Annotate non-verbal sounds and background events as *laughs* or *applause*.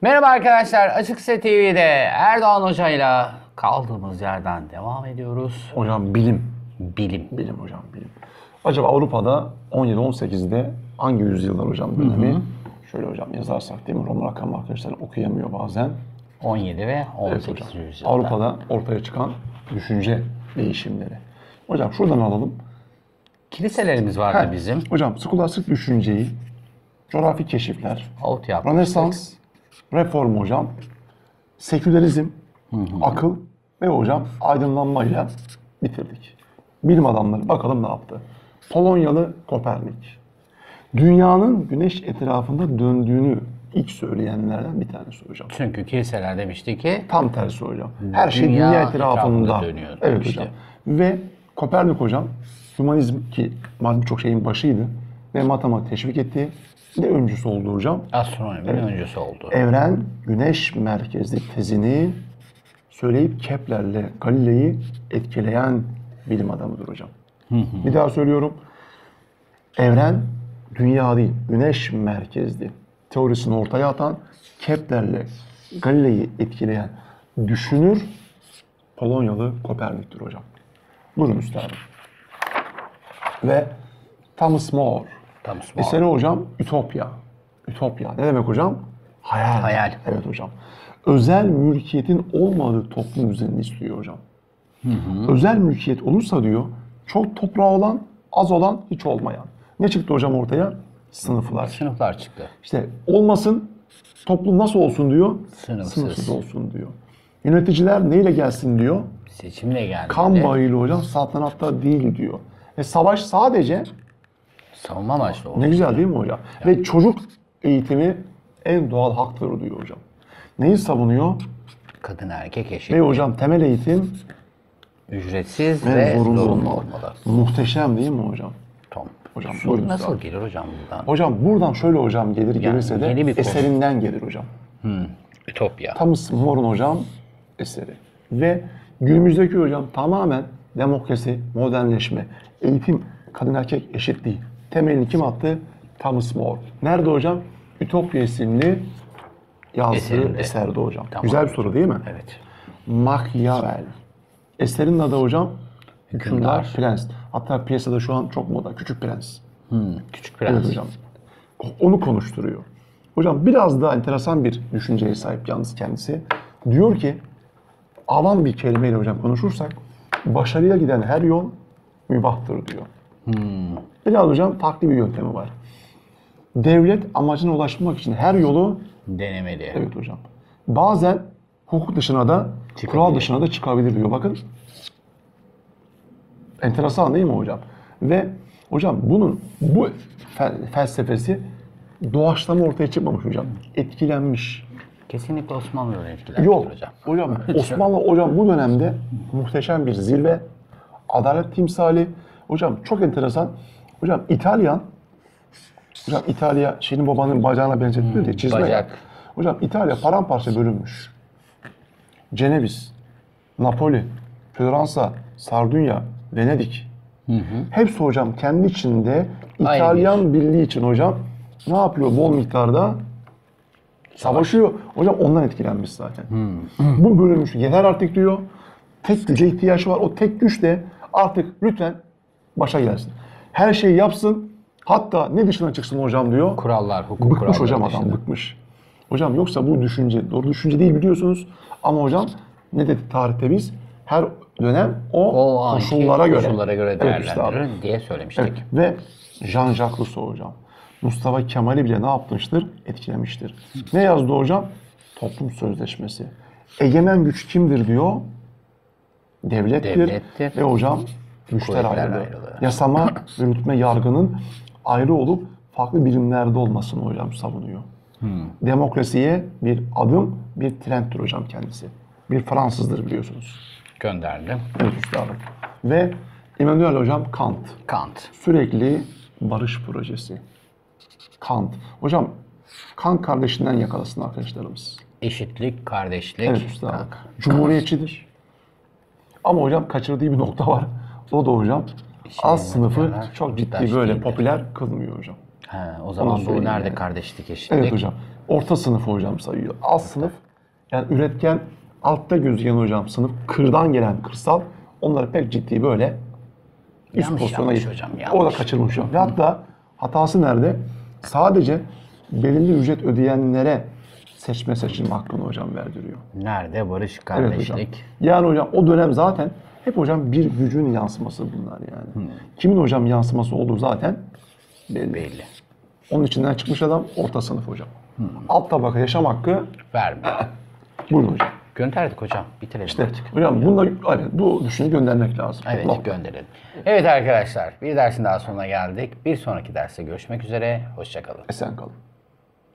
Merhaba arkadaşlar, Açık Set TV'de Erdoğan Hoca'yla kaldığımız yerden devam ediyoruz. Hocam bilim. Bilim. Bilim hocam bilim. Acaba Avrupa'da 17-18'de hangi yüzyıllar hocam dönemi? Şöyle hocam yazarsak değil mi? Roman rakam arkadaşlar okuyamıyor bazen. 17 ve 18. Evet hocam. yüzyılda. Avrupa'da ortaya çıkan düşünce değişimleri. Hocam şuradan alalım. Kiliselerimiz vardı Ha, bizim. Hocam skolastik düşünceyi, coğrafi keşifler, Out yapmıştık. Rönesans, reform hocam, sekülerizm, akıl ve hocam aydınlanmayla bitirdik. Bilim adamları bakalım ne yaptı. Polonyalı Kopernik. Dünyanın güneş etrafında döndüğünü ilk söyleyenlerden bir tanesi hocam. Çünkü kiliseler demişti ki Tam tersi hocam. Her şey Dünya dünya, etrafında etrafında. dönüyor Evet demişti. hocam. Ve Kopernik hocam humanizm ki birçok şeyin başıydı ve matematik teşvik etti. Ve öncüsü oldu hocam. astronominin öncüsü oldu. Evren güneş merkezli tezini söyleyip Kepler'le Galilei'yi etkileyen bilim adamıdır hocam. Bir daha söylüyorum. Evren dünya değil, güneş merkezli teorisini ortaya atan Kepler'le Galilei'yi etkileyen düşünür Polonyalı Kopernik'tir hocam. Buyurun üstadım. Ve Thomas More. More. Eseri hocam Ütopya. Ütopya. Ne demek hocam? Hayal. Hayal. Evet hocam. Özel mülkiyetin olmadığı toplum düzenini istiyor hocam. Özel mülkiyet olursa diyor, çok toprağı olan, az olan, hiç olmayan. Ne çıktı hocam ortaya? Sınıflar. Sınıflar çıktı. İşte olmasın, toplum nasıl olsun diyor? Sınıfsız. Sınıfsız olsun diyor. Yöneticiler neyle gelsin diyor? Seçimle geldi. Kan bağıyla hocam, saltanatta değil diyor. Ve savaş sadece Savunma amaçlı oldu. ne güzel değil mi hocam? Ve çocuk eğitimi en doğal haktır diyor hocam. Neyi savunuyor? Kadın erkek eşit. Ve hocam temel eğitim Ücretsiz ve, ve zorunlu, zorunlu olmalı. Muhteşem değil mi hocam? Tom. Hocam, Su nasıl üstadım. gelir hocam buradan? Hocam buradan şöyle hocam gelir gelirse de yeni bir konu. eserinden gelir hocam. Ütopya. Thomas More'un hocam eseri. Ve günümüzdeki hocam tamamen demokrasi, modernleşme, eğitim, kadın erkek eşitliği. Temelini kim attı? Thomas More. Nerede hocam? Ütopya isimli yazdığı Eserinde. eserde hocam. Tamam. Güzel bir soru değil mi? Evet. Machiavelli. Eserinin adı hocam Hükümdar. Prens. Hatta piyasada şu an çok moda. Küçük Prens. Küçük prens. Evet hocam. Onu konuşturuyor. Hocam biraz daha enteresan bir düşünceye sahip yalnız kendisi. Diyor ki avam bir kelimeyle hocam konuşursak başarıya giden her yol mübahtır diyor. Biraz hocam farklı bir yöntemi var. Devlet amacına ulaşmak için her yolu Denemeli. evet hocam. Bazen hukuk dışına da kural dışına da çıkabilir diyor. Bakın enteresan değil mi hocam? Ve hocam bunun bu fel- felsefesi doğaçlama ortaya çıkmamış hocam. Etkilenmiş. Kesinlikle Osmanlı'dan etkilenmiştir Yok hocam. hocam *laughs* Osmanlı hocam bu dönemde muhteşem bir zirve. Adalet timsali. Hocam çok enteresan. Hocam İtalyan Hocam İtalya şeyin babanın bacağına benzetiliyor ya çizme. ya. bacak. Hocam İtalya paramparça bölünmüş. Ceneviz, Napoli, Floransa, Sardunya, Venedik. Hepsi hocam kendi içinde İtalyan birliği için hocam ne yapıyor bol miktarda? Savaşıyor. Hocam ondan etkilenmiş zaten. Bu bölünmüş. Yeter artık diyor. Tek güce ihtiyaç var. O tek güç de artık lütfen başa gelsin. Her şeyi yapsın. Hatta ne dışına çıksın hocam diyor. Kurallar, hukuk Bıkmış kuralları hocam adam dışında. bıkmış. Hocam yoksa bu düşünce doğru düşünce değil biliyorsunuz. Ama hocam ne dedik tarihte biz? Her dönem o, O koşullara göre. koşullara göre Evet, değerlendirir diye söylemiştik. Evet. Ve Jean-Jacques Rousseau hocam. Mustafa Kemal'i bile ne yapmıştır? Etkilemiştir. Ne yazdı hocam? Toplum Sözleşmesi. Egemen güç kimdir diyor? Devlettir. Devlettir. Ve hocam güçler ayrılığı. ayrılığı. Yasama, *clears throat* yürütme, yargının ayrı olup farklı birimlerde olmasını hocam savunuyor. Demokrasiye bir adım, bir trendtir hocam kendisi. Bir Fransızdır biliyorsunuz. Gönderdi. Evet üstadım. Ve Immanuel hocam Kant. Kant. Sürekli barış projesi. Kant. Hocam Kant kardeşinden yakalasın arkadaşlarımız. Eşitlik, kardeşlik. Evet üstadım. Cumhuriyetçidir. Ama hocam kaçırdığı bir nokta var. O da hocam az sınıfı yerler çok ciddi böyle değildir. popüler kılmıyor hocam. He, o zaman bu nerede yani. kardeşlik eşitlik? Evet hocam. Orta sınıf hocam sayıyor. Alt sınıf yani üretken altta gözüken hocam sınıf kırdan gelen kırsal onları pek ciddi böyle üst Yanlış pozisyona git- hocam, O da yanlış. kaçırmış hocam. Ve hatta hatası nerede? Sadece belirli ücret ödeyenlere seçme seçilme hakkını hocam verdiriyor. Nerede barış Evet hocam. kardeşlik? Yani hocam o dönem zaten hep hocam bir gücün yansıması bunlar yani. Kimin hocam yansıması olduğu zaten belli. Belli. Onun içinden çıkmış adam orta sınıf hocam. Alt tabaka yaşam hakkı Vermiyor. *laughs* buyurun hocam. Gönderdik hocam. Bitirelim İşte artık. hocam bununla, evet, bu düşünü göndermek lazım. Evet Nokta. gönderelim. Evet arkadaşlar bir dersin daha sonuna geldik. Bir sonraki derste görüşmek üzere. Hoşçakalın. Esen kalın.